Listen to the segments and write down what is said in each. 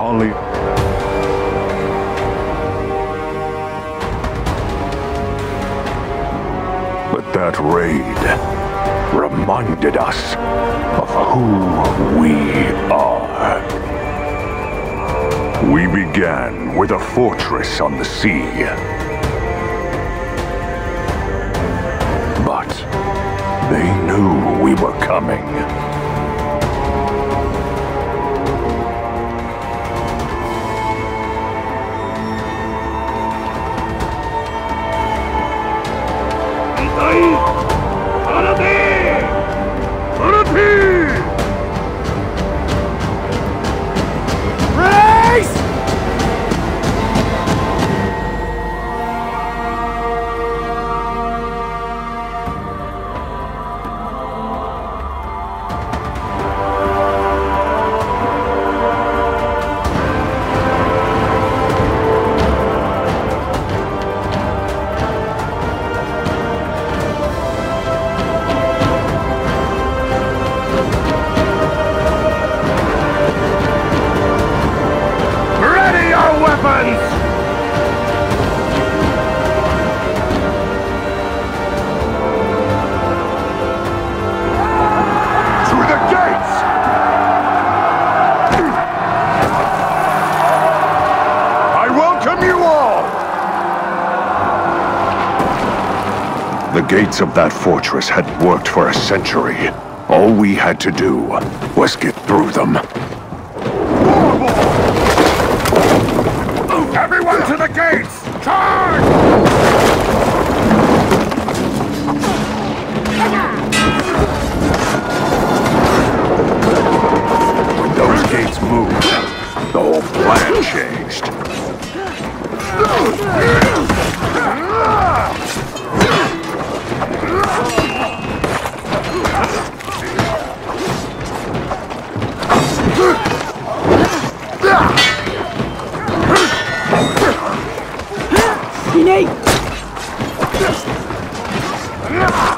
Holly. But that raid reminded us of who we are. We began with a fortress on the sea. But they knew we were coming. The gates of that fortress had worked for a century. All we had to do was get through them. Everyone to the gates! Charge! When those gates moved, the whole plan changed. Look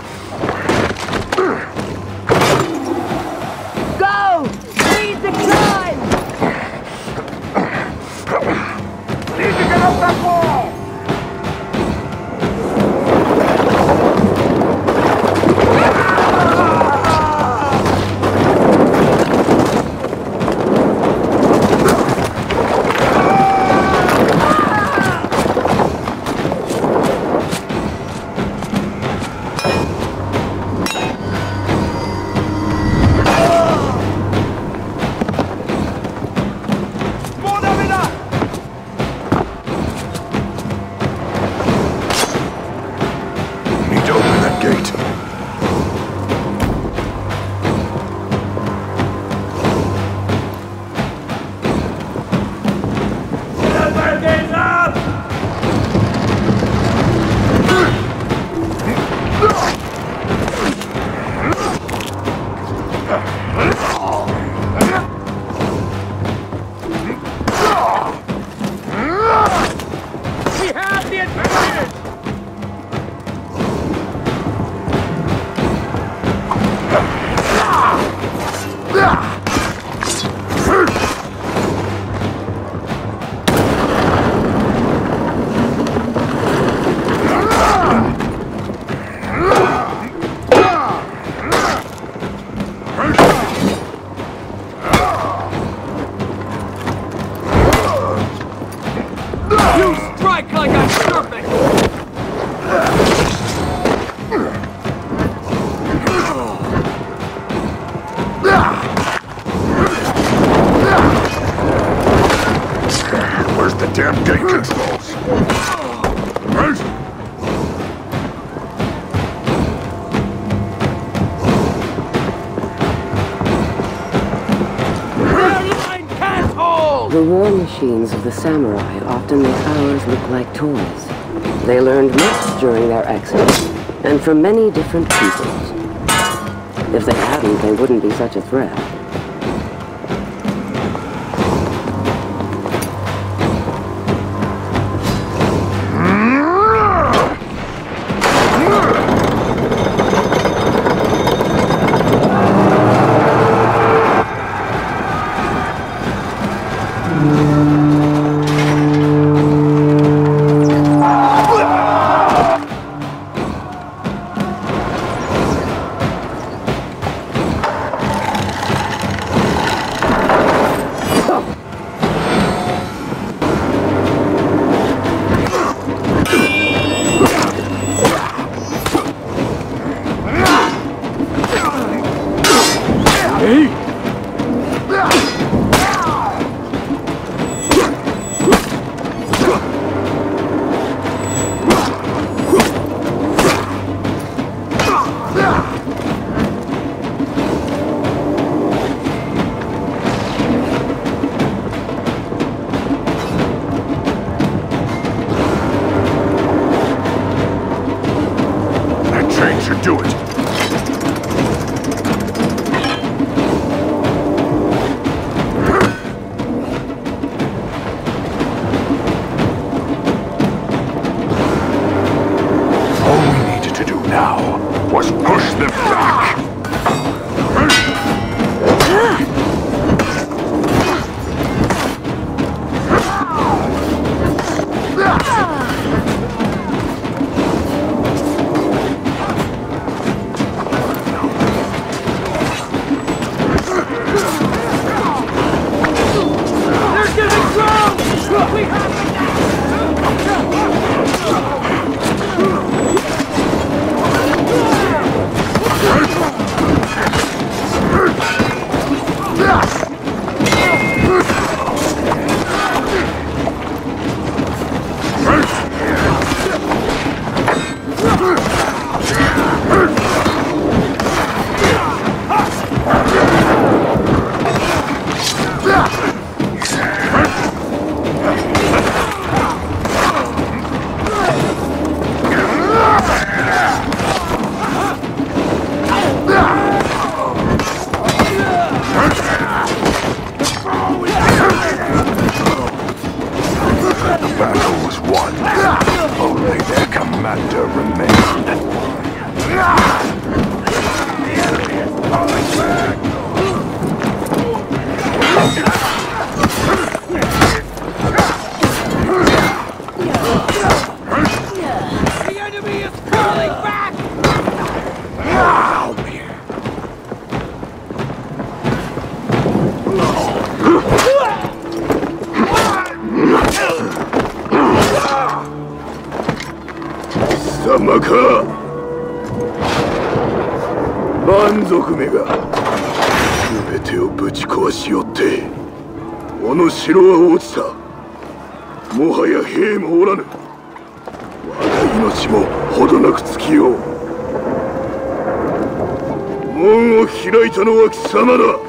Oh. Damn gate controls? Right? Mine can't hold! The war machines of the samurai often make ours look like toys. They learned much during their exile, and from many different peoples. If they hadn't, they wouldn't be such a threat. Do it. Commander remained. か蛮族めが全てをぶち壊しよってこの城は落ちた。もはや兵もおらぬ。我が命もほどなく尽きよう。門を開いたのは貴様だ。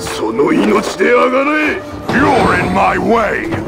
その命であがれ。You're in my way!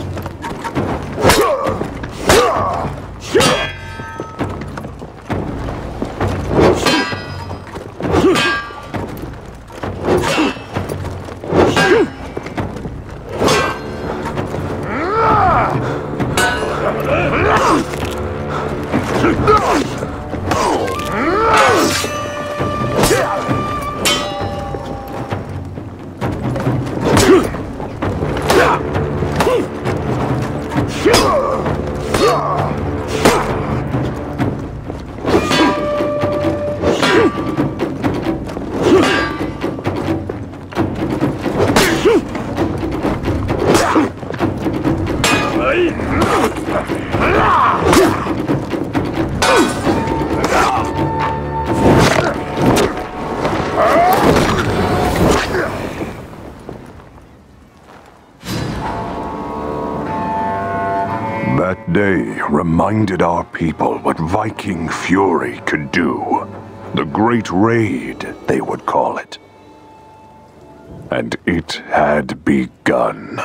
That day reminded our people what Viking fury could do. The Great Raid, they would call it. And it had begun.